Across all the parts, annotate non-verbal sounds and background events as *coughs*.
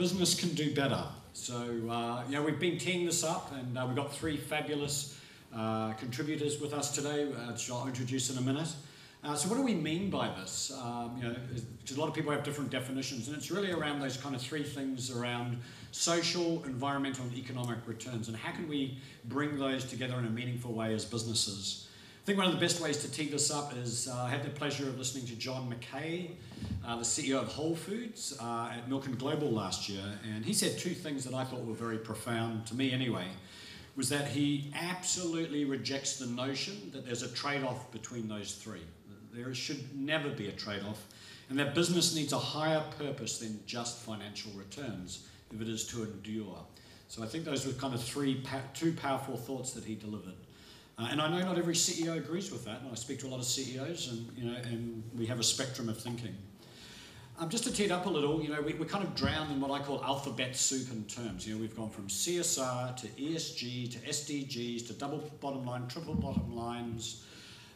business can do better. So, uh, you know, we've been teeing this up and uh, we've got three fabulous uh, contributors with us today, uh, which I'll introduce in a minute. Uh, so, what do we mean by this? Um, you know, because a lot of people have different definitions, and it's really around those kind of three things around social, environmental, and economic returns, and how can we bring those together in a meaningful way as businesses? I think one of the best ways to tee this up is uh, I had the pleasure of listening to John Mackey, uh, the CEO of Whole Foods, uh, at Milken Global last year, and he said two things that I thought were very profound to me anyway. Was that he absolutely rejects the notion that there's a trade off between those three. There should never be a trade off, and that business needs a higher purpose than just financial returns if it is to endure. So I think those were kind of three, two powerful thoughts that he delivered. Uh, and I know not every CEO agrees with that, and I speak to a lot of CEOs, and you know, and we have a spectrum of thinking. Um, just to tee it up a little, you know, we, we're kind of drowned in what I call alphabet soup in terms. You know, we've gone from CSR to ESG to SDGs to double bottom line, triple bottom lines,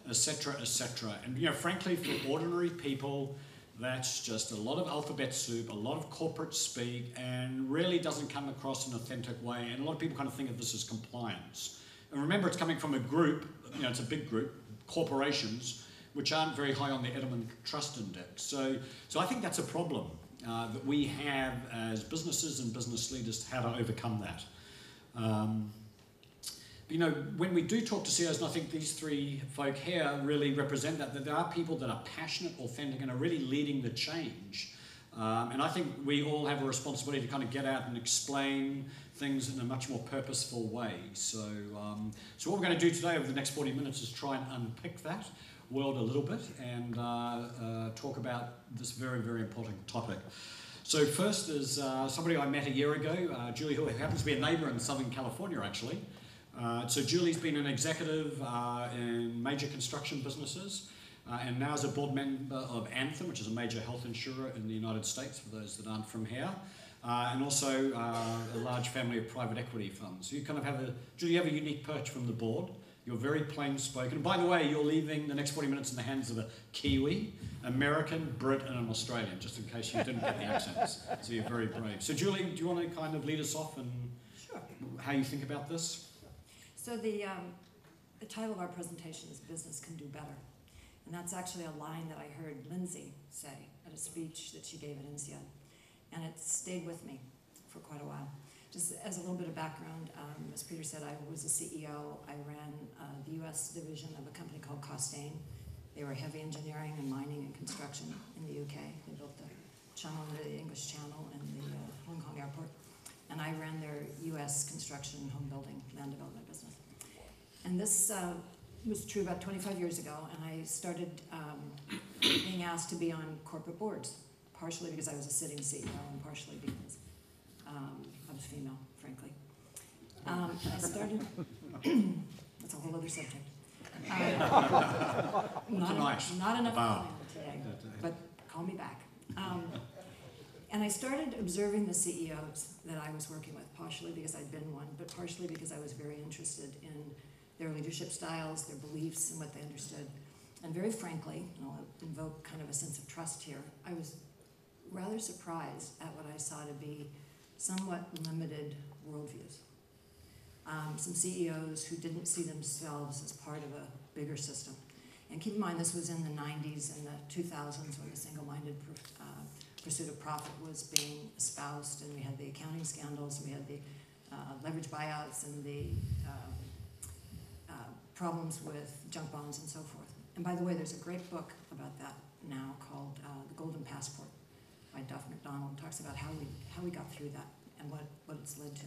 etc., etc. And you know, frankly, for ordinary people, that's just a lot of alphabet soup, a lot of corporate speak, and really doesn't come across in an authentic way. And a lot of people kind of think of this as compliance. And remember, it's coming from a group, you know, it's a big group, corporations, which aren't very high on the Edelman Trust Index. So, so I think that's a problem uh, that we have as businesses and business leaders, how to overcome that. Um, you know, when we do talk to CEOs, and I think these three folk here really represent that, that there are people that are passionate, authentic, and are really leading the change. Um, and I think we all have a responsibility to kind of get out and explain things in a much more purposeful way. So, um, so what we're going to do today over the next 40 minutes is try and unpick that world a little bit and uh, uh, talk about this very, very important topic. So first is uh, somebody I met a year ago, uh, Julie, who happens to be a neighbour in Southern California, actually. Uh, so Julie's been an executive uh, in major construction businesses. And now is a board member of Anthem, which is a major health insurer in the United States, for those that aren't from here uh, and also uh, a large family of private equity funds. So you kind of have a, do you have a unique perch from the board? You're very plain spoken. By the way, you're leaving the next 40 minutes in the hands of a Kiwi, American, Brit, and an Australian, just in case you didn't get the accents. So you're very brave. So, Julie, do you want to kind of lead us off and sure. how you think about this? So, the, um, the title of our presentation is Business Can Do Better. And that's actually a line that I heard Lindsay say at a speech that she gave at INSEAD and it stayed with me for quite a while. Just as a little bit of background, um, as Peter said, I was a CEO. I ran uh, the U.S. division of a company called Costain. They were heavy engineering and mining and construction in the UK. They built the channel into the English Channel and the uh, Hong Kong airport. And I ran their U.S. construction, home building, land development business. And this uh, was true about 25 years ago, and I started um, being asked to be on corporate boards partially because I was a sitting CEO and partially because um, I was female, frankly. Um, I started, *clears throat* that's a whole other subject. Um, not, nice. not enough wow. today, but call me back. Um, and I started observing the CEOs that I was working with, partially because I'd been one, but partially because I was very interested in their leadership styles, their beliefs, and what they understood. And very frankly, and I'll invoke kind of a sense of trust here, I was rather surprised at what I saw to be somewhat limited worldviews. Um, some CEOs who didn't see themselves as part of a bigger system. And keep in mind, this was in the 90s and the 2000s when the single minded uh, pursuit of profit was being espoused, and we had the accounting scandals, we had the uh, leverage buyouts, and the uh, uh, problems with junk bonds and so forth. And by the way, there's a great book about that now called uh, The Golden Passport by Duff McDonald, talks about how we, how we got through that and what, what it's led to.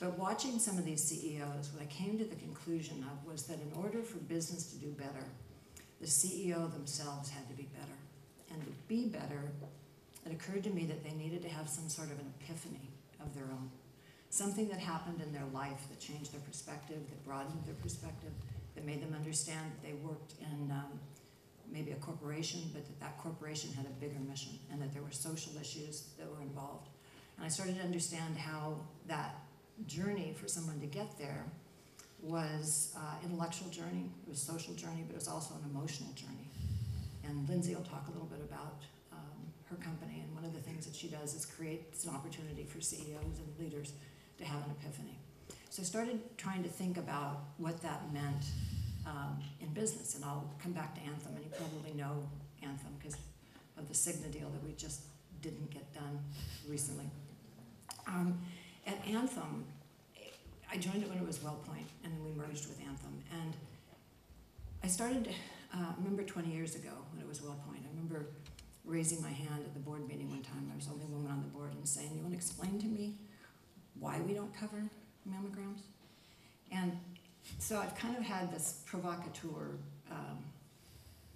But watching some of these CEOs, what I came to the conclusion of was that in order for business to do better, the CEO themselves had to be better. And to be better, it occurred to me that they needed to have some sort of an epiphany of their own. Something that happened in their life that changed their perspective, that broadened their perspective, that made them understand that they worked in um, maybe a corporation, but that that corporation had a bigger mission and that there were social issues that were involved. And I started to understand how that journey for someone to get there was uh, intellectual journey, it was social journey, but it was also an emotional journey. And Lindsay will talk a little bit about um, her company, and one of the things that she does is creates an opportunity for CEOs and leaders to have an epiphany. So I started trying to think about what that meant um, in business, and I'll come back to Anthem, and you probably know Anthem because of the Cigna deal that we just didn't get done recently. Um, at Anthem, I joined it when it was WellPoint, and then we merged with Anthem. And I started, uh, I remember 20 years ago when it was WellPoint, I remember raising my hand at the board meeting one time. I was the only woman on the board and saying, You want to explain to me why we don't cover mammograms? And so I've kind of had this provocateur. Um,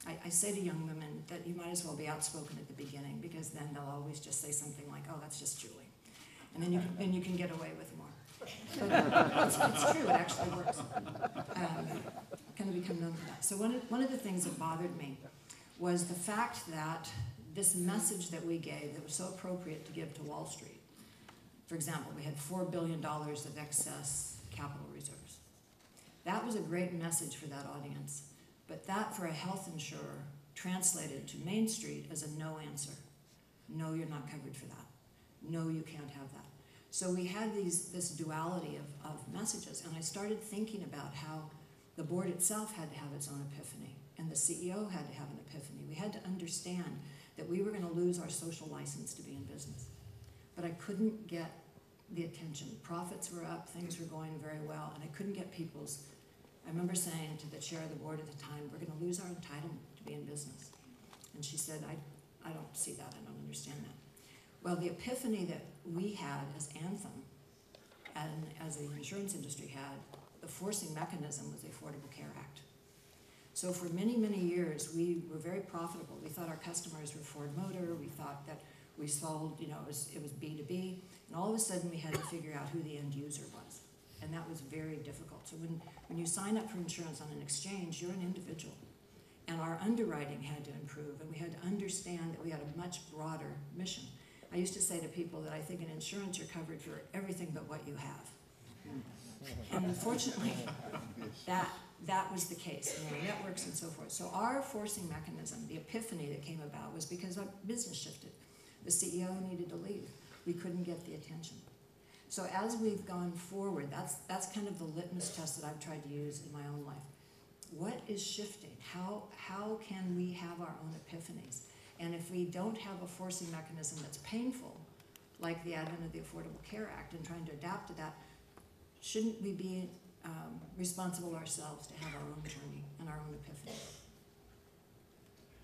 I, I say to young women that you might as well be outspoken at the beginning because then they'll always just say something like, "Oh, that's just Julie," and then you can, then you can get away with more. It's, it's true; it actually works. Um, kind of become known for that. So one of, one of the things that bothered me was the fact that this message that we gave that was so appropriate to give to Wall Street. For example, we had four billion dollars of excess capital reserves. That was a great message for that audience. But that for a health insurer translated to Main Street as a no answer. No, you're not covered for that. No, you can't have that. So we had these, this duality of, of messages, and I started thinking about how the board itself had to have its own epiphany, and the CEO had to have an epiphany. We had to understand that we were going to lose our social license to be in business. But I couldn't get the attention. Profits were up, things were going very well, and I couldn't get people's I remember saying to the chair of the board at the time, we're going to lose our entitlement to be in business. And she said, I, I don't see that. I don't understand that. Well, the epiphany that we had as Anthem and as the insurance industry had, the forcing mechanism was the Affordable Care Act. So for many, many years, we were very profitable. We thought our customers were Ford Motor. We thought that we sold, you know, it was, it was B2B. And all of a sudden, we had to figure out who the end user was and that was very difficult. So when, when you sign up for insurance on an exchange, you're an individual. And our underwriting had to improve, and we had to understand that we had a much broader mission. I used to say to people that I think in insurance you're covered for everything but what you have. And unfortunately, that, that was the case, you know, networks and so forth. So our forcing mechanism, the epiphany that came about, was because our business shifted. The CEO needed to leave. We couldn't get the attention. So as we've gone forward, that's, that's kind of the litmus test that I've tried to use in my own life. What is shifting? How, how can we have our own epiphanies? And if we don't have a forcing mechanism that's painful, like the advent of the Affordable Care Act and trying to adapt to that, shouldn't we be um, responsible ourselves to have our own journey and our own epiphany?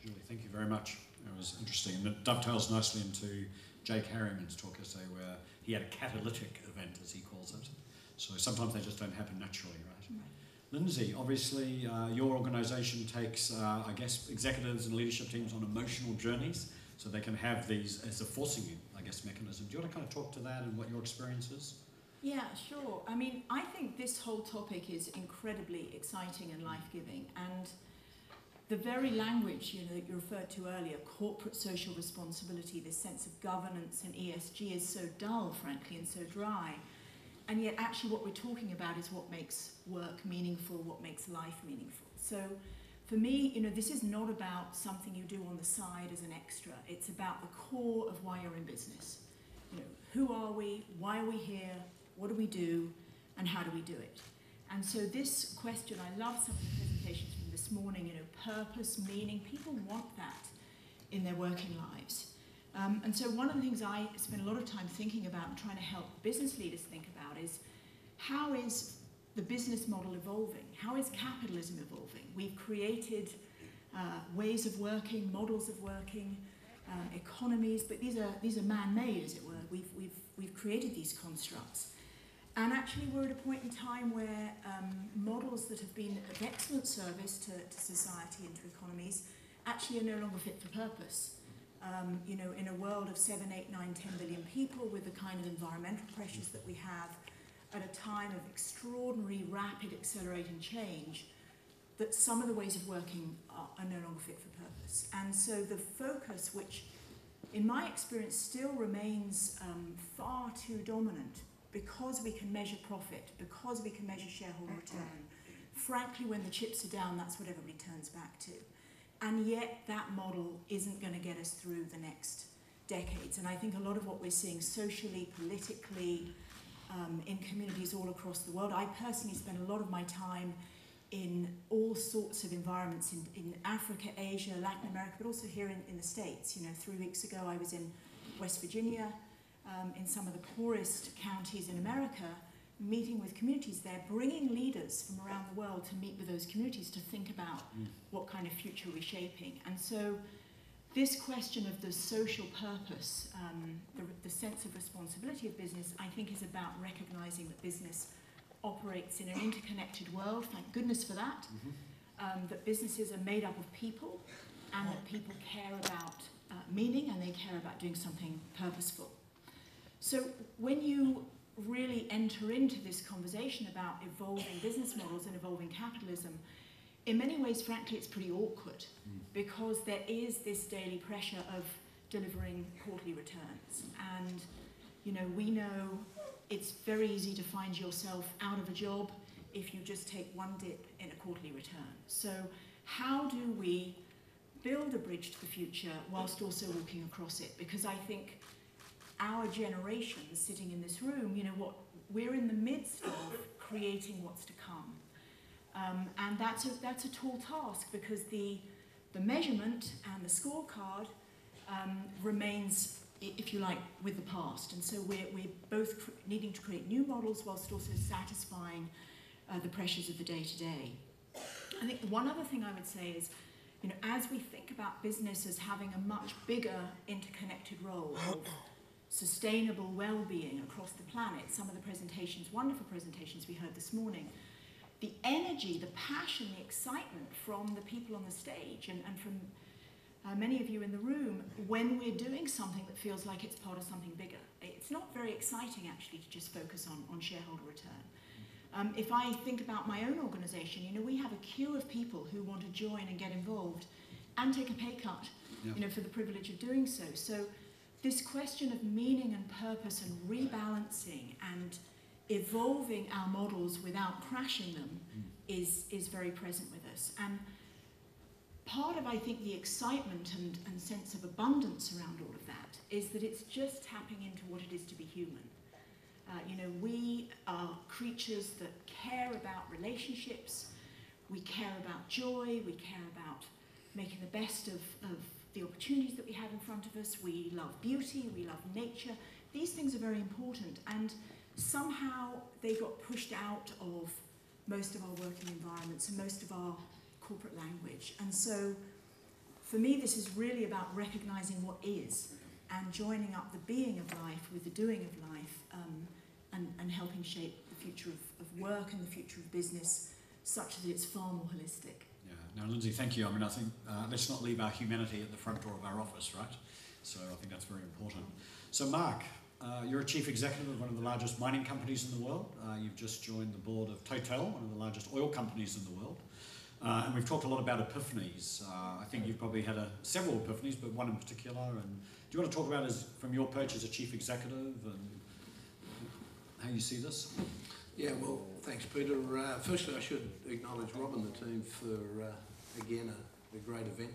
Julie, thank you very much. It was interesting. And it dovetails nicely into Jake Harriman's talk yesterday, where he had a catalytic event, as he calls it. So sometimes they just don't happen naturally, right? right. Lindsay, obviously, uh, your organisation takes, uh, I guess, executives and leadership teams on emotional journeys so they can have these as a forcing, I guess, mechanism. Do you want to kind of talk to that and what your experience is? Yeah, sure. I mean, I think this whole topic is incredibly exciting and life giving. And the very language you know, that you referred to earlier, corporate social responsibility, this sense of governance and ESG is so dull, frankly, and so dry. And yet, actually, what we're talking about is what makes work meaningful, what makes life meaningful. So, for me, you know, this is not about something you do on the side as an extra. It's about the core of why you're in business. You know, who are we? Why are we here? What do we do? And how do we do it? And so, this question, I love some of the presentations from this morning, you know, purpose, meaning. People want that in their working lives. Um, and so one of the things I spend a lot of time thinking about and trying to help business leaders think about is how is the business model evolving? How is capitalism evolving? We've created uh, ways of working, models of working, um, economies, but these are, these are man-made, as it were. We've, we've, we've created these constructs. And actually, we're at a point in time where um, models that have been of excellent service to, to society and to economies actually are no longer fit for purpose. Um, you know, in a world of 7, 8, 9, 10 billion people with the kind of environmental pressures that we have at a time of extraordinary, rapid, accelerating change, that some of the ways of working are, are no longer fit for purpose. And so the focus, which in my experience still remains um, far too dominant because we can measure profit, because we can measure shareholder return, frankly, when the chips are down, that's what everybody turns back to. And yet, that model isn't going to get us through the next decades. And I think a lot of what we're seeing socially, politically, um, in communities all across the world. I personally spend a lot of my time in all sorts of environments in, in Africa, Asia, Latin America, but also here in, in the States. You know, three weeks ago I was in West Virginia, um, in some of the poorest counties in America, meeting with communities there, bringing leaders from around the world to meet with those communities to think about mm. what kind of future we're shaping. And so this question of the social purpose, um, the, the sense of responsibility of business, I think is about recognizing that business operates in an interconnected world, thank goodness for that, mm-hmm. um, that businesses are made up of people and that people care about uh, meaning and they care about doing something purposeful. So when you really enter into this conversation about evolving business models and evolving capitalism, in many ways, frankly, it's pretty awkward mm. because there is this daily pressure of delivering quarterly returns. And, you know, we know it's very easy to find yourself out of a job if you just take one dip in a quarterly return. So, how do we build a bridge to the future whilst also walking across it? Because I think our generation sitting in this room, you know, what we're in the midst of creating what's to come. Um, and that's a, that's a tall task because the, the measurement and the scorecard um, remains, if you like, with the past. And so we're, we're both needing to create new models whilst also satisfying uh, the pressures of the day to day. I think one other thing I would say is, you know, as we think about business as having a much bigger interconnected role sustainable well-being across the planet, some of the presentations, wonderful presentations we heard this morning, the energy, the passion, the excitement from the people on the stage and, and from uh, many of you in the room when we're doing something that feels like it's part of something bigger. It's not very exciting actually to just focus on, on shareholder return. Um, if I think about my own organisation, you know, we have a queue of people who want to join and get involved and take a pay cut, yeah. you know, for the privilege of doing so. So this question of meaning and purpose and rebalancing and evolving our models without crashing them mm. is, is very present with us. And part of, I think, the excitement and, and sense of abundance around all of that is that it's just tapping into what it is to be human. Uh, you know, we are creatures that care about relationships, we care about joy, we care about making the best of, of the opportunities that we have in front of us, we love beauty, we love nature. These things are very important. And somehow they got pushed out of most of our working environments and most of our corporate language. And so for me, this is really about recognizing what is and joining up the being of life with the doing of life um, and, and helping shape the future of, of work and the future of business such that it's far more holistic. Now Lindsay, thank you. I mean, I think uh, let's not leave our humanity at the front door of our office, right? So I think that's very important. So, Mark, uh, you're a chief executive of one of the largest mining companies in the world. Uh, you've just joined the board of Total, one of the largest oil companies in the world. Uh, and we've talked a lot about epiphanies. Uh, I think you've probably had a, several epiphanies, but one in particular. And do you want to talk about as from your perch as a chief executive and how you see this? Yeah, well, thanks, Peter. Uh, firstly, I should acknowledge Rob and the team for, uh, again, a, a, great event.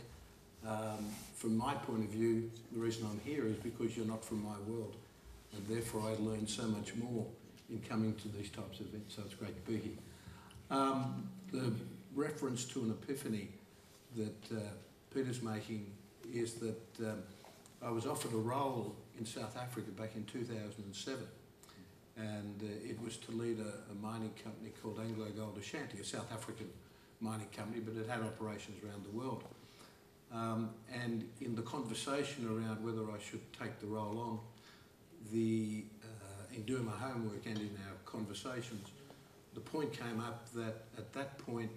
Um, from my point of view, the reason I'm here is because you're not from my world and therefore I learn so much more in coming to these types of events, so it's great to be here. Um, the reference to an epiphany that uh, Peter's making is that um, I was offered a role in South Africa back in 2007 and uh, it was to lead a, a, mining company called Anglo Gold Ashanti, a South African mining company, but it had operations around the world. Um, and in the conversation around whether I should take the role on, the, uh, in doing my homework and in our conversations, the point came up that at that point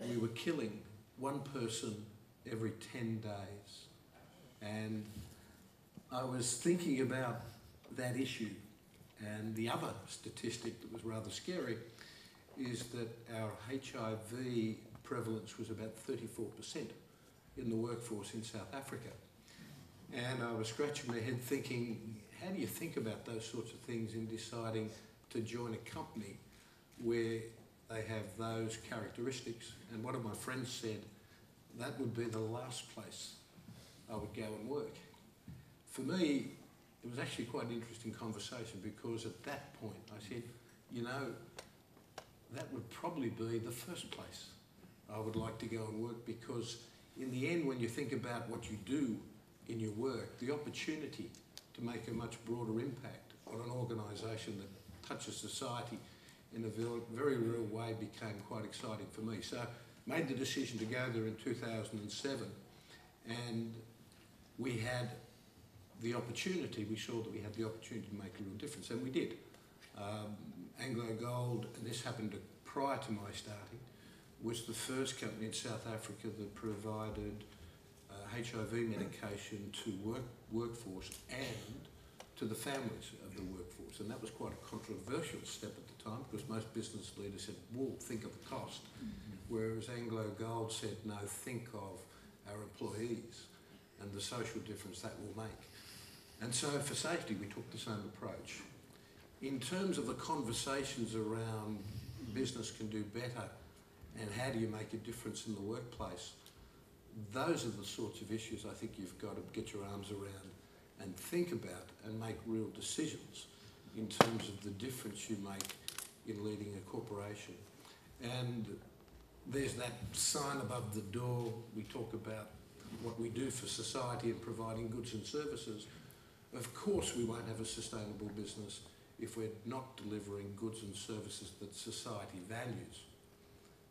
we were killing one person every 10 days. And I was thinking about that issue. And the other statistic that was rather scary is that our HIV prevalence was about 34% in the workforce in South Africa. And I was scratching my head thinking, how do you think about those sorts of things in deciding to join a company where they have those characteristics? And one of my friends said that would be the last place I would go and work. for me, it was actually quite an interesting conversation because at that point I said, you know, that would probably be the first place I would like to go and work because in the end, when you think about what you do in your work, the opportunity to make a much broader impact on an organisation that touches society in a very, real way became quite exciting for me. So made the decision to go there in 2007 and we had the opportunity, we saw that we had the opportunity to make a real difference and we did. Um, Anglo Gold, and this happened prior to my starting, was the first company in South Africa that provided uh, HIV medication to work, workforce and to the families of the workforce. And that was quite a controversial step at the time because most business leaders said, well, think of the cost. Mm -hmm. Whereas Anglo Gold said, no, think of our employees and the social difference that will make. And so for safety, we took the same approach. In terms of the conversations around business can do better and how do you make a difference in the workplace, those are the sorts of issues I think you've got to get your arms around and think about and make real decisions in terms of the difference you make in leading a corporation. And there's that sign above the door. We talk about what we do for society and providing goods and services. Of course, we won't have a sustainable business if we're not delivering goods and services that society values.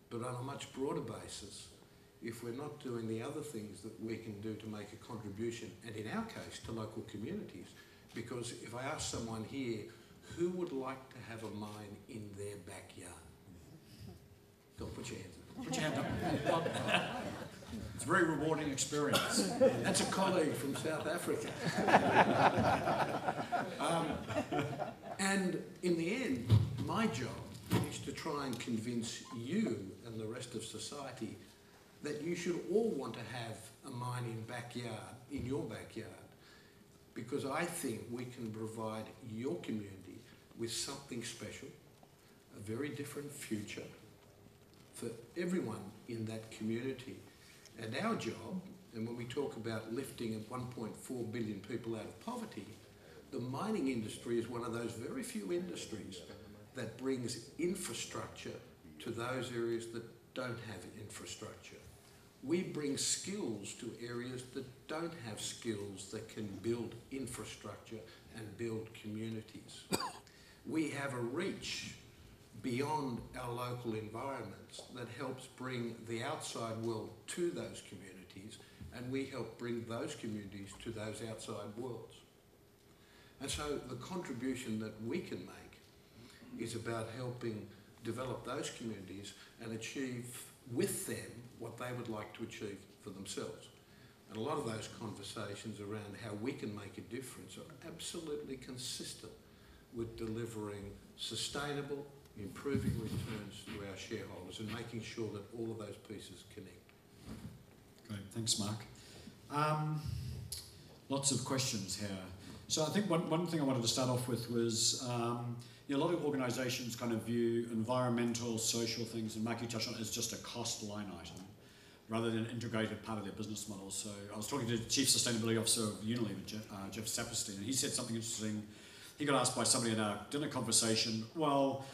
But on a much broader basis, if we're not doing the other things that we can do to make a contribution, and in our case, to local communities, because if I ask someone here, who would like to have a mine in their backyard? *laughs* Go on, put your hands up. Put your hand up. *laughs* It's a very rewarding experience. That's a colleague from South Africa. um, and in the end, my job is to try and convince you and the rest of society that you should all want to have a mining backyard in your backyard because I think we can provide your community with something special, a very different future for everyone in that community. And our job, and when we talk about lifting 1.4 billion people out of poverty, the mining industry is one of those very few industries that brings infrastructure to those areas that don't have infrastructure. We bring skills to areas that don't have skills that can build infrastructure and build communities. we have a reach beyond our local environments that helps bring the outside world to those communities and we help bring those communities to those outside worlds. And so the contribution that we can make is about helping develop those communities and achieve with them what they would like to achieve for themselves. And a lot of those conversations around how we can make a difference are absolutely consistent with delivering sustainable, improving returns to our shareholders and making sure that all of those pieces connect. Great, thanks Mark. Um, lots of questions here. So I think one, one thing I wanted to start off with was um, you know, a lot of organisations kind of view environmental, social things, and Mark, you touched on it, as just a cost line item rather than an integrated part of their business model. So I was talking to the Chief Sustainability Officer of Unilever, Jeff, uh, Jeff Saperstein, and he said something interesting. He got asked by somebody in our dinner conversation, well,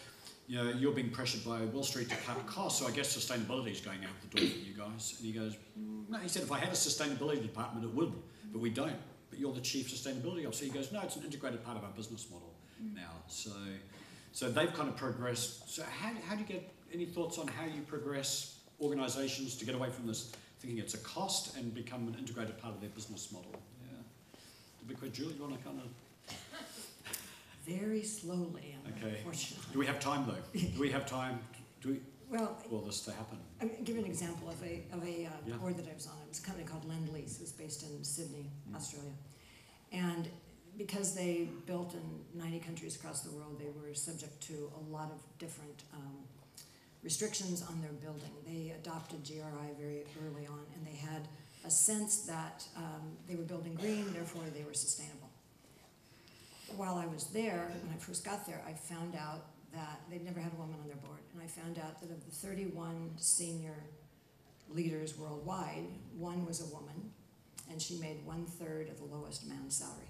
you know, you're being pressured by Wall Street to cut costs, so I guess sustainability is going out the door for you guys. And he goes, mm, no, he said, if I had a sustainability department, it would, but we don't. But you're the chief sustainability officer. He goes, no, it's an integrated part of our business model mm. now. So, so they've kind of progressed. So how, how do you get any thoughts on how you progress organisations to get away from this thinking it's a cost and become an integrated part of their business model? Yeah. Because Julie, you want to kind of very slowly, okay. unfortunately. Do we have time though? Do we have time? Do we? Well, for this to happen? I'll give you an example of a, of a uh, yeah. board that I was on. It was a company called Lend Lease. It was based in Sydney, mm. Australia. And because they built in 90 countries across the world, they were subject to a lot of different um, restrictions on their building. They adopted GRI very early on, and they had a sense that um, they were building green, therefore they were sustainable while I was there, when I first got there, I found out that they'd never had a woman on their board. And I found out that of the 31 senior leaders worldwide, one was a woman. and she made one third of the lowest man's salary.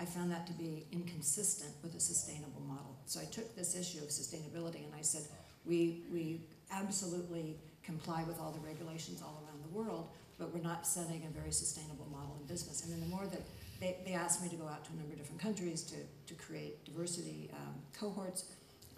I found that to be inconsistent with a sustainable model. So I took this issue of sustainability and I said, we, we absolutely comply with all the regulations all around the world, but we're not setting a very sustainable model in business. And then the more that they, they asked me to go out to a number of different countries to, to create diversity um, cohorts,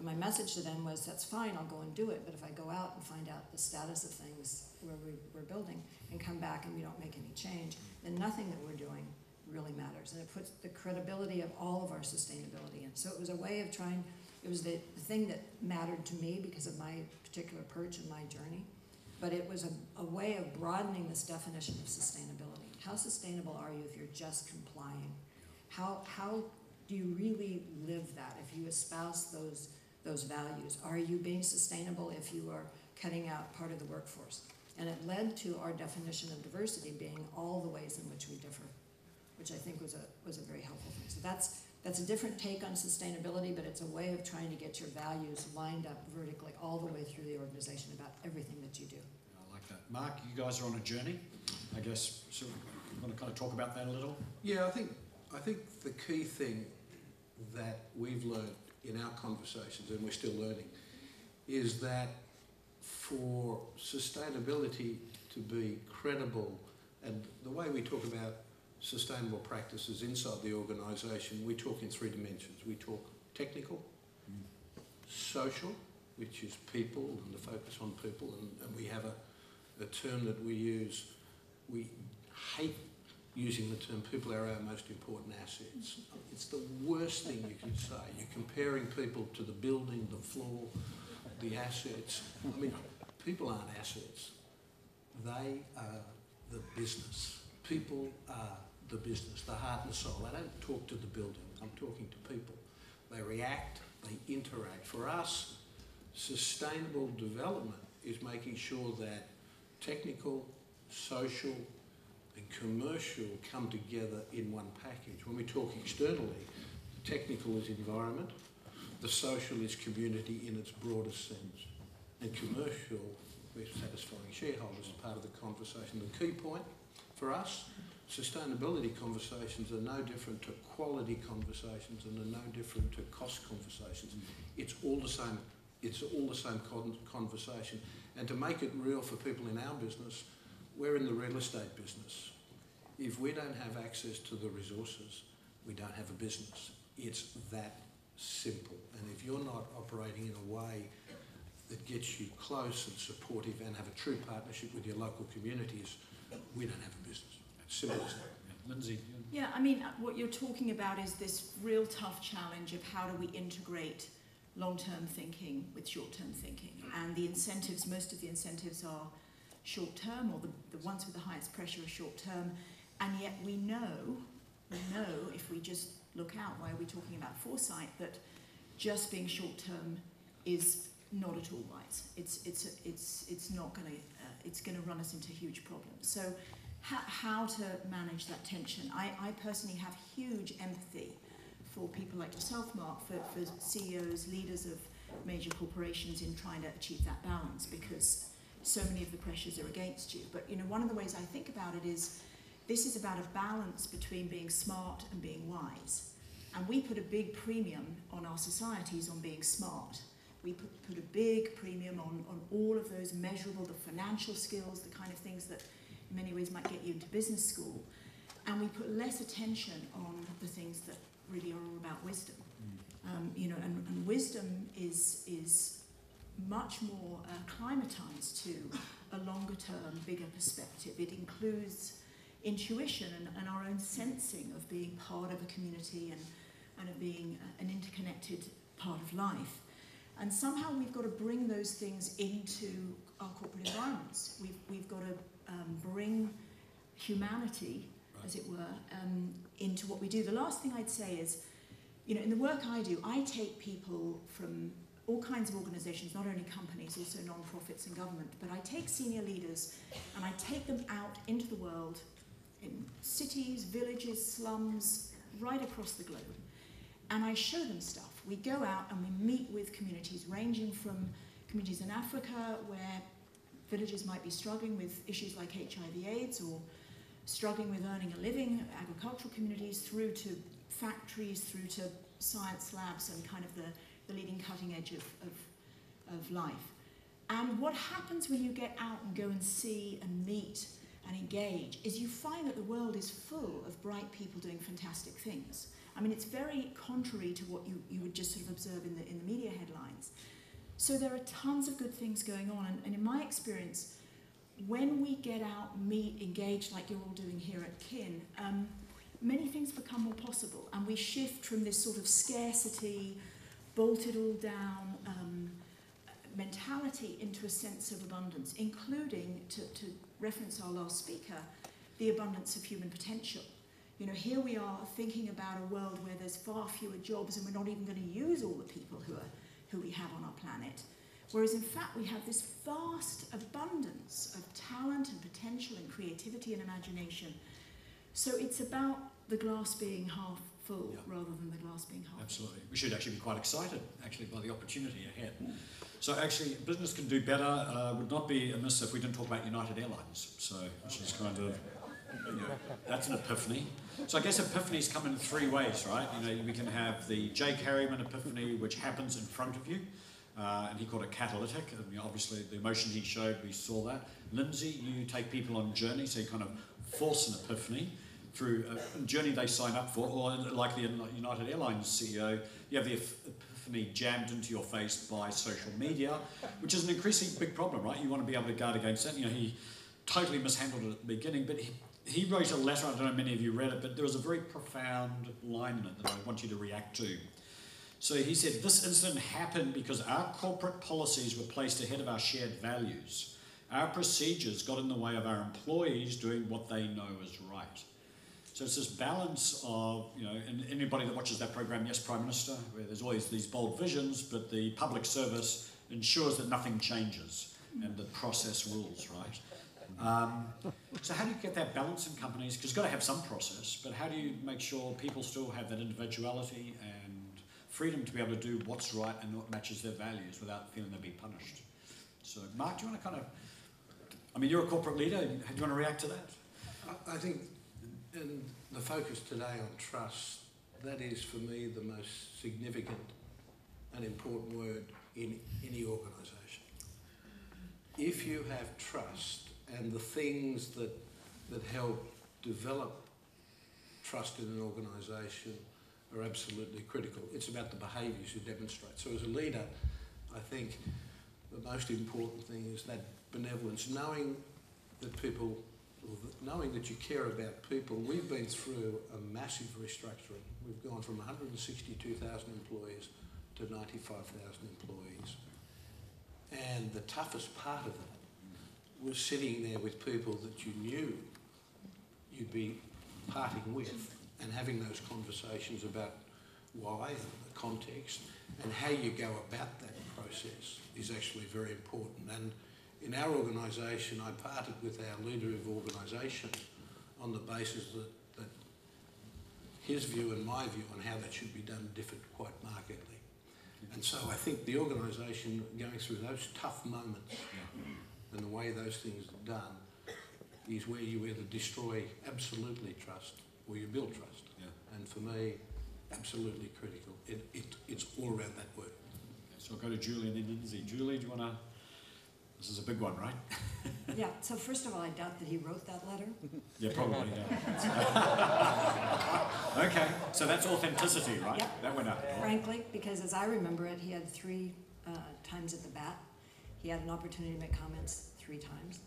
and my message to them was, that's fine, I'll go and do it, but if I go out and find out the status of things where we, we're building and come back and we don't make any change, then nothing that we're doing really matters. And it puts the credibility of all of our sustainability in. So it was a way of trying, it was the, the thing that mattered to me because of my particular perch and my journey. But it was a, a way of broadening this definition of sustainability. How sustainable are you if you're just complying? How, how do you really live that if you espouse those, those values? Are you being sustainable if you are cutting out part of the workforce? And it led to our definition of diversity being all the ways in which we differ which I think was a, was a very helpful thing. So that's, that's a different take on sustainability, but it's a way of trying to get your values lined up vertically all the way through the organization about everything that you do. I like that. Mark, you guys are on a journey. I guess, so you want to kind of talk about that a little? Yeah, I think, I think the key thing that we've learned in our conversations, and we're still learning, is that for sustainability to be credible, and the way we talk about sustainable practices inside the organisation, we talk in three dimensions. We talk technical, mm. social, which is people and the focus on people, and, and we have a, a term that we use. We hate using the term people are our most important assets. It's the worst thing you can say. You're comparing people to the building, the floor, the assets. I mean, people aren't assets. They are the business. People are the business, the heart and soul. I don't talk to the building, I'm talking to people. They react, they interact. For us, sustainable development is making sure that technical, social, and commercial come together in one package. When we talk externally, the technical is environment, the social is community in its broadest sense, and commercial, we're satisfying shareholders as part of the conversation. The key point for us sustainability conversations are no different to quality conversations and are no different to cost conversations. It's all the same. It's all the same con conversation. And to make it real for people in our business, we're in the real estate business. If we don't have access to the resources, we don't have a business. It's that simple. And if you're not operating in a way that gets you close and supportive and have a true partnership with your local communities, we don't have a business. Simple as that. Lindsay. Yeah, I mean, what you're talking about is this real tough challenge of how do we integrate long-term thinking with short-term thinking. And the incentives, most of the incentives are short-term, or the, the ones with the highest pressure are short-term. And yet we know, we know, if we just look out, why are we talking about foresight, that just being short-term is not at all wise. It's, it's, it's, it's not going to, uh, it's going to run us into huge problems. So how, how to manage that tension. I, I personally have huge empathy for people like yourself, Mark, for, for CEOs, leaders of major corporations in trying to achieve that balance because so many of the pressures are against you. But you know, one of the ways I think about it is this is about a balance between being smart and being wise. And we put a big premium on our societies on being smart. We put, put a big premium on, on all of those measurable, the financial skills, the kind of things that in many ways might get you into business school. And we put less attention on the things that really are all about wisdom. Mm. Um, you know, and, and wisdom is, is much more uh, climatized to a longer term, bigger perspective. It includes intuition and, and our own sensing of being part of a community and, and of being an interconnected part of life. And somehow we've got to bring those things into our corporate environments. We've, we've got to um, bring humanity, right. as it were, um, into what we do. The last thing I'd say is, you know, in the work I do, I take people from all kinds of organizations, not only companies, also non-profits and government, but I take senior leaders and I take them out into the world in cities, villages, slums, right across the globe. And I show them stuff. We go out and we meet with communities ranging from communities in Africa where villages might be struggling with issues like HIV AIDS or struggling with earning a living, agricultural communities, through to factories, through to science labs and kind of the, the leading cutting edge of, of, of life. And what happens when you get out and go and see and meet and engage is you find that the world is full of bright people doing fantastic things. I mean, it's very contrary to what you, you would just sort of observe in the, in the media headlines. So there are tons of good things going on. And, and in my experience, when we get out, meet, engage, like you're all doing here at TWIN, um, many things become more possible. And we shift from this sort of scarcity, bolted all down um, mentality into a sense of abundance, including, to, to reference our last speaker, the abundance of human potential. You know, here we are thinking about a world where there's far fewer jobs and we're not even going to use all the people who, are, who we have on our planet. Whereas in fact we have this vast abundance of talent and potential and creativity and imagination. So it's about the glass being half full Yeah. rather than the glass being half Absolutely. We should actually be quite excited, actually, by the opportunity ahead. So actually, business can do better. Uh, would not be amiss if we didn't talk about United Airlines. So, which is kind of, you know, that's an epiphany. So I guess epiphanies come in three ways, right? You know, we can have the Jake Harriman epiphany, which happens in front of you. Uh, and he called it catalytic. And you know, obviously, the emotion he showed, we saw that. Lindsay, you take people on journeys, so you kind of force an epiphany through a journey they sign up for, or like the United Airlines CEO, you have the epiphany jammed into your face by social media, which is an increasingly big problem, right? You want to be able to guard against that. You know, he totally mishandled it at the beginning, but he, he wrote a letter, I don't know many of you read it, but there was a very profound line in it that I want you to react to. So he said, This incident happened because our corporate policies were placed ahead of our shared values. Our procedures got in the way of our employees doing what they know is right. So it's this balance of, you know, and anybody that watches that program, Yes, Prime Minister, where there's always these bold visions, but the public service ensures that nothing changes and the process rules, right? Um, so how do you get that balance in companies? Because you've got to have some process, but how do you make sure people still have that individuality and freedom to be able to do what's right and what matches their values without feeling they'll be punished? So, Mark, do you want to kind of, I mean, you're a corporate leader. Do you want to react to that? I, I think, and the focus today on trust, that is for me the most significant and important word in any organisation. If you have trust and the things that, that help develop trust in an organisation are absolutely critical. It's about the behaviours you demonstrate. So as a leader, I think the most important thing is that benevolence, knowing that people, knowing that you care about people. We've been through a massive restructuring. We've gone from 162,000 employees to 95,000 employees. And the toughest part of that was sitting there with people that you knew you'd be parting with and having those conversations about why and the context and how you go about that process is actually very important. And in our organisation, I parted with our leader of organisation on the basis that, that his view and my view on how that should be done differed quite markedly. And so I think the organisation going through those tough moments and the way those things are done is where you either destroy absolutely trust or you build trust. Yeah. And for me, absolutely critical. It, it, it's all around that word. So I'll go to Julie and then Lindsay. Julie, do you want to? This is a big one, right? *laughs* Yeah, so first of all, I doubt that he wrote that letter. Yeah, probably. Yeah. *laughs* okay, so that's authenticity, right? Yep. That went up. Frankly, because as I remember it, he had three uh, times at the bat. He had an opportunity to make comments three times.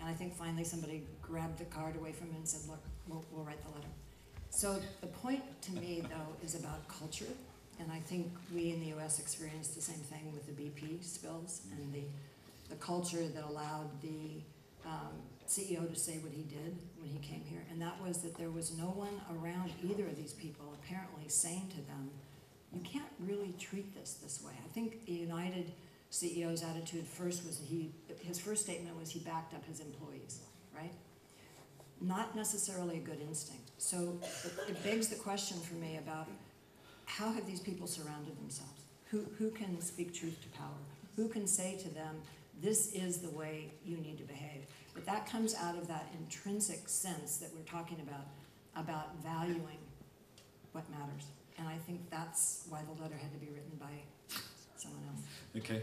And I think finally somebody grabbed the card away from him and said, look, we'll, we'll write the letter. So the point to me, though, is about culture. And I think we in the US experienced the same thing with the BP spills and the, the culture that allowed the um, CEO to say what he did when he came here. And that was that there was no one around either of these people apparently saying to them, you can't really treat this this way. I think the United CEO's attitude first was he, his first statement was he backed up his employees, right? Not necessarily a good instinct. So it, it begs the question for me about how have these people surrounded themselves? Who, who can speak truth to power? Who can say to them, this is the way you need to behave. But that comes out of that intrinsic sense that we're talking about, about valuing what matters. And I think that's why the letter had to be written by someone else. Okay,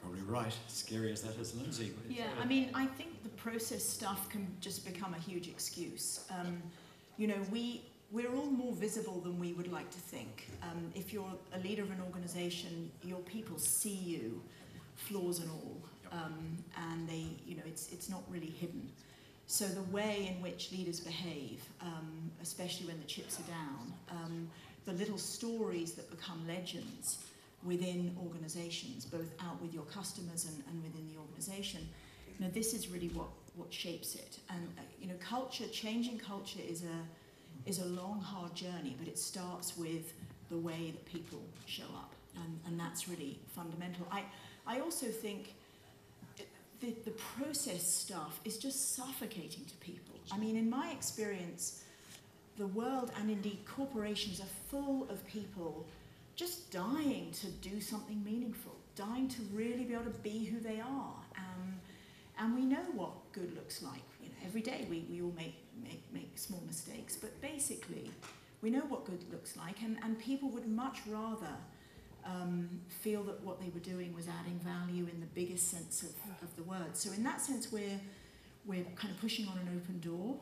probably right. Scary as that is, Lindsay. Yeah, I mean, I think the process stuff can just become a huge excuse. Um, you know, we we're all more visible than we would like to think. Um, if you're a leader of an organisation, your people see you, flaws and all, um, and they, you know, it's it's not really hidden. So the way in which leaders behave, um, especially when the chips are down, um, the little stories that become legends within organizations, both out with your customers and, and within the organization. You know, this is really what, what shapes it. And, uh, you know, culture, changing culture is a, is a long, hard journey, but it starts with the way that people show up. And, and that's really fundamental. I, I also think the, the process stuff is just suffocating to people. I mean, in my experience, the world and indeed corporations are full of people just dying to do something meaningful, dying to really be able to be who they are. Um, and we know what good looks like. You know, every day we, we all make, make, make small mistakes, but basically we know what good looks like, and, and people would much rather um, feel that what they were doing was adding value in the biggest sense of, of the word. So in that sense, we're, we're kind of pushing on an open door,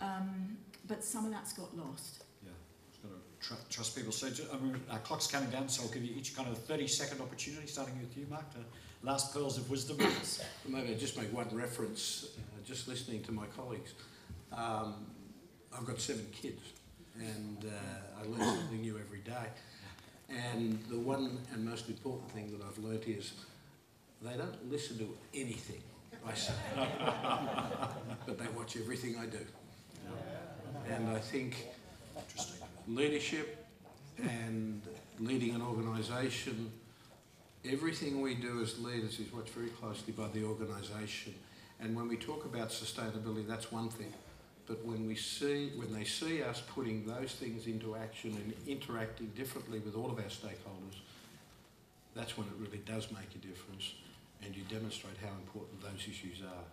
um, but some of that's got lost. Yeah, just got to tr- trust people. So ju- I mean, our clock's counting down, so I'll give you each kind of a 30 second opportunity, starting with you, Mark, to last pearls of wisdom. *coughs* Maybe I just make one reference, uh, just listening to my colleagues. Um, I've got seven kids and uh, I learn something new every day. And the one and most important thing that I've learnt is they don't listen to anything I say, *laughs* but they watch everything I do. And I think leadership and leading an organisation, everything we do as leaders is watched very closely by the organisation. And when we talk about sustainability, that's one thing. But when we see, when they see us putting those things into action and interacting differently with all of our stakeholders, that's when it really does make a difference, and you demonstrate how important those issues are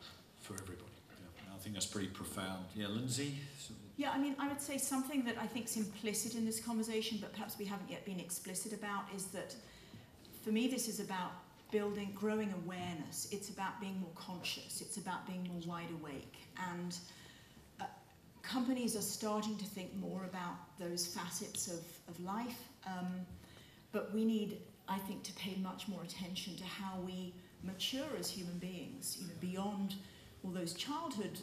for everybody. Yeah, I think that's pretty profound. Yeah, Lindsay? Yeah, I mean, I would say something that I think is implicit in this conversation, but perhaps we haven't yet been explicit about, is that for me, this is about building, growing awareness. It's about being more conscious. It's about being more wide awake. And companies are starting to think more about those facets of, of life. Um, but we need, I think, to pay much more attention to how we mature as human beings, you know, beyond all those childhood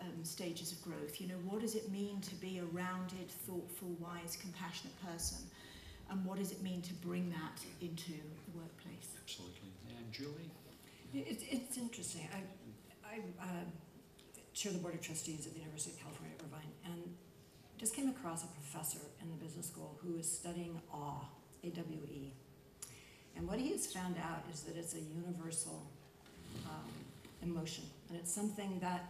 um, stages of growth. You know, what does it mean to be a rounded, thoughtful, wise, compassionate person? And what does it mean to bring that into the workplace? Absolutely. And Julie? It, it's interesting. I, I uh, chair the Board of Trustees at the University of California at Irvine and just came across a professor in the business school who is studying awe, A-W-E. And what he has found out is that it's a universal um, emotion, and it's something that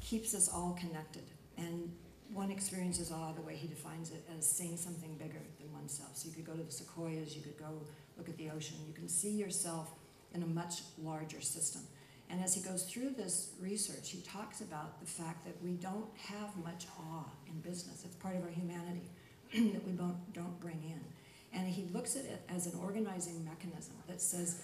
keeps us all connected. And one experiences awe the way he defines it as seeing something bigger than oneself. So you could go to the sequoias, you could go look at the ocean, you can see yourself in a much larger system. And as he goes through this research, he talks about the fact that we don't have much awe in business. It's part of our humanity *clears throat* that we don't, don't bring in. And he looks at it as an organizing mechanism that says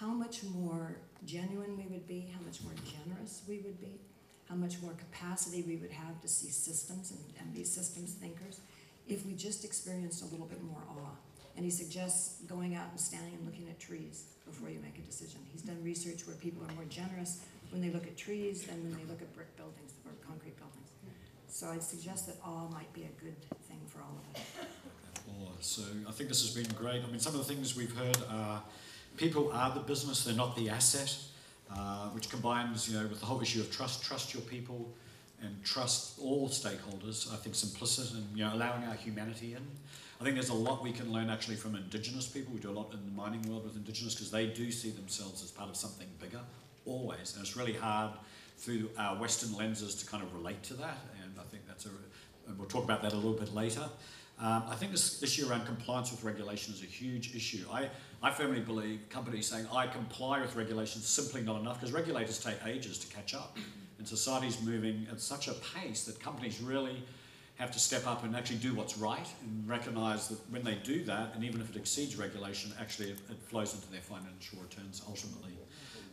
how much more genuine we would be, how much more generous we would be, how much more capacity we would have to see systems and, and be systems thinkers if we just experienced a little bit more awe. And he suggests going out and standing and looking at trees before you make a decision. He's done research where people are more generous when they look at trees than when they look at brick buildings or concrete buildings. So I'd suggest that awe might be a good thing for all of us. Awe. So I think this has been great. I mean, some of the things we've heard are people are the business, they're not the asset, uh, which combines, you know, with the whole issue of trust, trust your people and trust all stakeholders. I think simplicity and, you know, allowing our humanity in. I think there's a lot we can learn actually from Indigenous people. We do a lot in the mining world with Indigenous because they do see themselves as part of something bigger, always. And it's really hard through our Western lenses to kind of relate to that. And I think that's a, and we'll talk about that a little bit later. Um, I think this issue around compliance with regulation is a huge issue. I, I firmly believe companies saying I comply with regulation is simply not enough because regulators take ages to catch up. And society's moving at such a pace that companies really have to step up and actually do what's right and recognise that when they do that, and even if it exceeds regulation, actually it, it flows into their financial returns ultimately.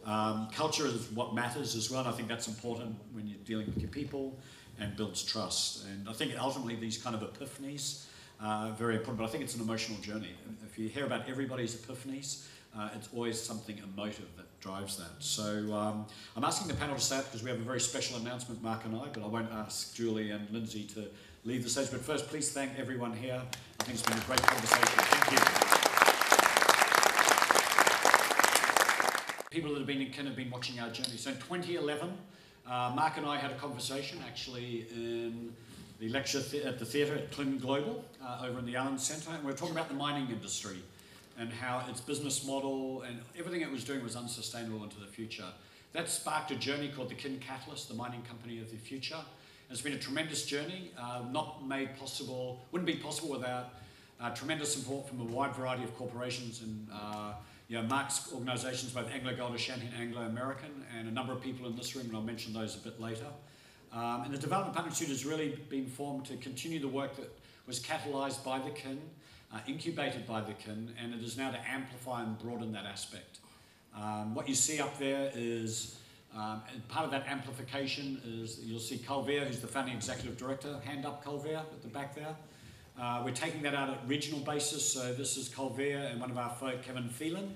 Um, culture is what matters as well. I think that's important when you're dealing with your people and builds trust. And I think ultimately these kind of epiphanies uh, very important, but I think it's an emotional journey. If you hear about everybody's epiphanies, uh, it's always something emotive that drives that. So um, I'm asking the panel to stay up because we have a very special announcement, Mark and I, but I won't ask Julie and Lindsay to leave the stage. But first, please thank everyone here. I think it's been a great conversation. Thank you. People that have been in TWIN have been watching our journey. So in 2011, uh, Mark and I had a conversation actually in the lecture at the theatre at Clinton Global uh, over in the Allen Centre, and we were talking about the mining industry and how its business model and everything it was doing was unsustainable into the future. That sparked a journey called the TWIN Catalyst, the mining company of the future. It's been a tremendous journey, uh, not made possible, wouldn't be possible without uh, tremendous support from a wide variety of corporations and uh, you know, Mark's organisations, both Anglo Gold and Anglo American, and a number of people in this room, and I'll mention those a bit later. Um, and the Development Partnership has really been formed to continue the work that was catalysed by the TWIN, uh, incubated by the TWIN, and it is now to amplify and broaden that aspect. Um, what you see up there is um, part of that amplification is you'll see Colvere, who's the founding executive director, hand up Colvere at the back there. Uh, we're taking that out at regional basis, so this is Colvere and one of our folk, Kevin Phelan,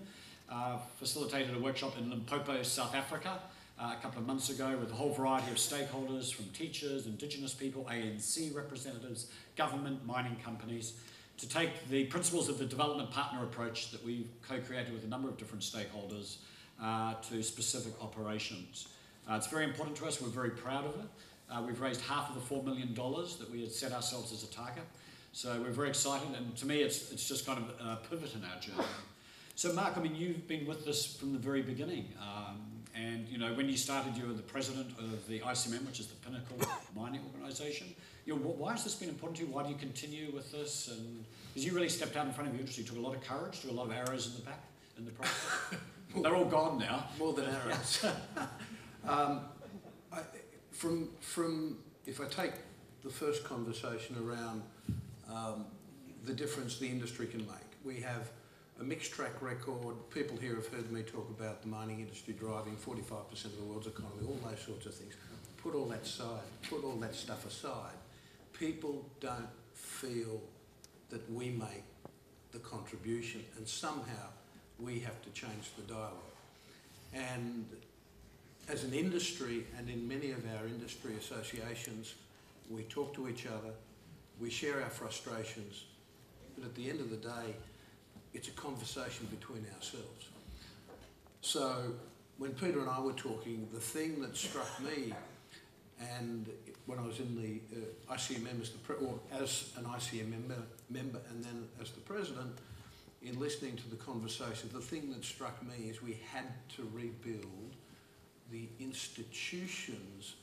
uh, facilitated a workshop in Limpopo, South Africa, uh, a couple of months ago with a whole variety of stakeholders from teachers, Indigenous people, ANC representatives, government, mining companies, to take the principles of the development partner approach that we've co-created with a number of different stakeholders uh, to specific operations. Uh, it's very important to us, we're very proud of it. Uh, we've raised half of the $4 million that we had set ourselves as a target. So we're very excited, and to me, it's, it's just kind of a pivot in our journey. So, Mark, I mean, you've been with us from the very beginning. Um, and you know, when you started, you were the president of the ICMM, which is the Pinnacle *coughs* Mining Organisation. You know, why has this been important to you? Why do you continue with this? And because you really stepped out in front of your industry, took a lot of courage, took a lot of arrows in the back in the process. *laughs* They're all gone now. More than arrows. *laughs* um, I, from from if I take the first conversation around um, the difference the industry can make, we have a mixed track record. People here have heard me talk about the mining industry driving 45% of the world's economy, all those sorts of things. Put all that aside, put all that stuff aside. People don't feel that we make the contribution and somehow we have to change the dialogue. And as an industry and in many of our industry associations, we talk to each other, we share our frustrations, but at the end of the day, it's a conversation between ourselves. So when Peter and I were talking, the thing that struck me, and when I was in the uh, ICMM as the as an ICMM member, member, and then as the president, in listening to the conversation, the thing that struck me is we had to rebuild the institutions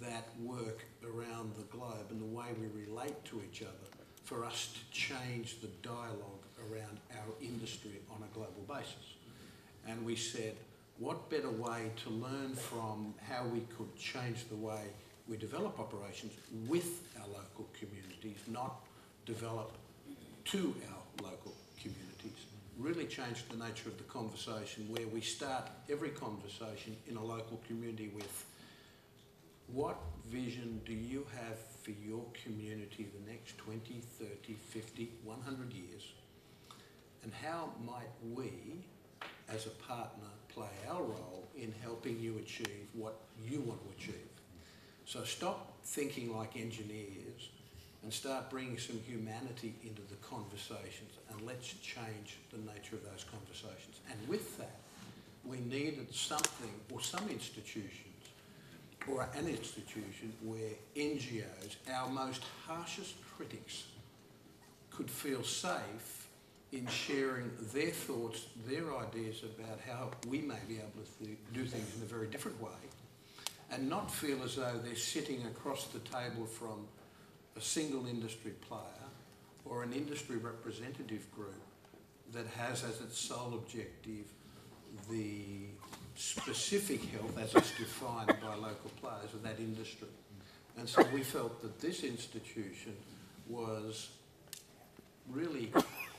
that work around the globe and the way we relate to each other for us to change the dialogue around our industry on a global basis. And we said, what better way to learn from how we could change the way we develop operations with our local communities, not develop to our local. Really changed the nature of the conversation where we start every conversation in a local community with what vision do you have for your community the next 20, 30, 50, 100 years? And how might we, as a partner, play our role in helping you achieve what you want to achieve? So stop thinking like engineers and start bringing some humanity into the conversations and let's change the nature of those conversations. And with that, we needed something or some institutions or an institution where NGOs, our most harshest critics, could feel safe in sharing their thoughts, their ideas about how we may be able to do things in a very different way and not feel as though they're sitting across the table from a single industry player or an industry representative group that has as its sole objective the specific health as it's defined by local players of that industry. And so we felt that this institution was really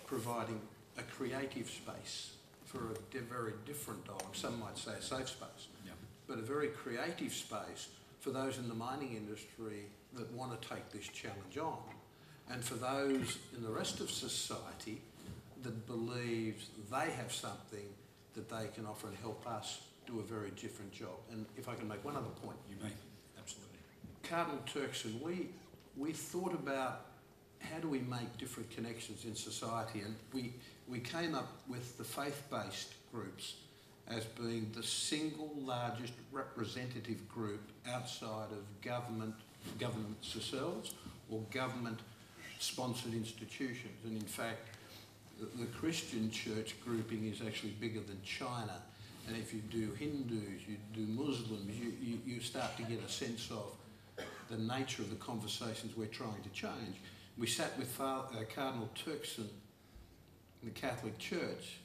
providing a creative space for a very different dialogue. Some might say a safe space, Yeah. but a very creative space for those in the mining industry that want to take this challenge on. And for those in the rest of society that believes they have something that they can offer and help us do a very different job. And if I can make one other point, You may, absolutely. Cardinal Turkson, we, we thought about how do we make different connections in society and we, we came up with the faith-based groups as being the single largest representative group outside of government, governments themselves or government-sponsored institutions. And in fact, the, Christian church grouping is actually bigger than China. And if you do Hindus, you do Muslims, you, you, you start to get a sense of the nature of the conversations we're trying to change. We sat with Fa- uh, Cardinal Turkson in the Catholic Church,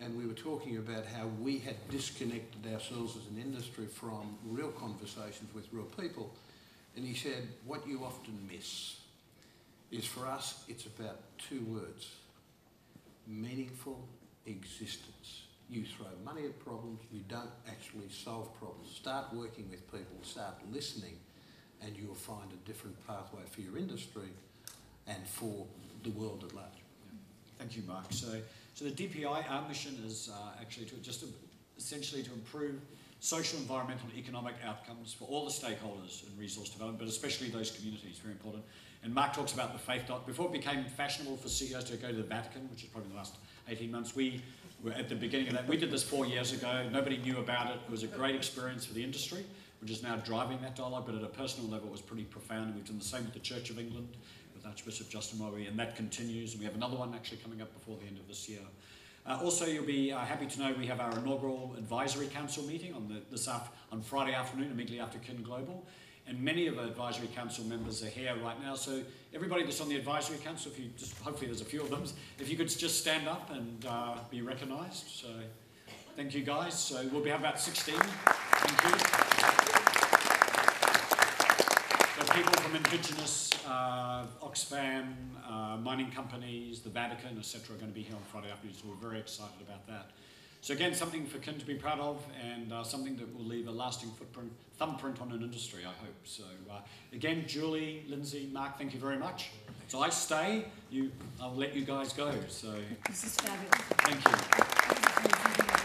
and we were talking about how we had disconnected ourselves as an industry from real conversations with real people. And he said, What you often miss is for us, it's about two words meaningful existence. You throw money at problems, you don't actually solve problems. Start working with people, start listening, and you'll find a different pathway for your industry and for the world at large. Thank you, Mark. So, so the DPI, our mission is uh, actually to just essentially to improve social, environmental, and economic outcomes for all the stakeholders in resource development, but especially those communities, very important. And Mark talks about the faith dot. Before it became fashionable for CEOs to go to the Vatican, which is probably the last 18 months, we were at the beginning of that. We did this four years ago. Nobody knew about it. It was a great experience for the industry, which is now driving that dialogue, but at a personal level, it was pretty profound. We've done the same with the Church of England, with Archbishop Justin Welby, and that continues. And we have another one actually coming up before the end of this year. Uh, also, you'll be uh, happy to know we have our inaugural advisory council meeting on the, this af- on Friday afternoon, immediately after TWIN Global. And many of our advisory council members are here right now. So everybody that's on the advisory council, if you just hopefully there's a few of them, if you could just stand up and uh, be recognised. So thank you guys. So we'll be about 16. Thank you. So people from Indigenous, uh, Oxfam, uh, mining companies, the Vatican, etc., are going to be here on Friday afternoon. So we're very excited about that. So again, something for TWIN to be proud of, and uh, something that will leave a lasting footprint, thumbprint on an industry. I hope. So uh, again, Julie, Lindsay, Mark, thank you very much. So I stay. You, I'll let you guys go. So This is fabulous. thank you. Thank you.